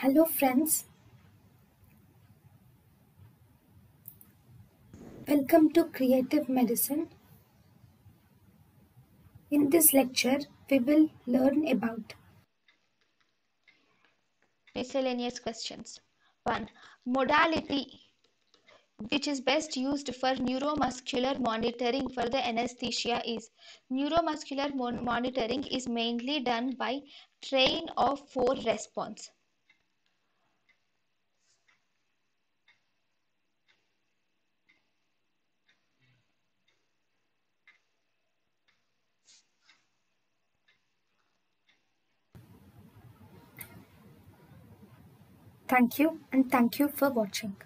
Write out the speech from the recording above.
Hello friends. Welcome to Creative Medicine. In this lecture, we will learn about Miscellaneous questions. 1. Modality which is best used for neuromuscular monitoring for the anesthesia is neuromuscular mon- monitoring is mainly done by train of four response thank you and thank you for watching.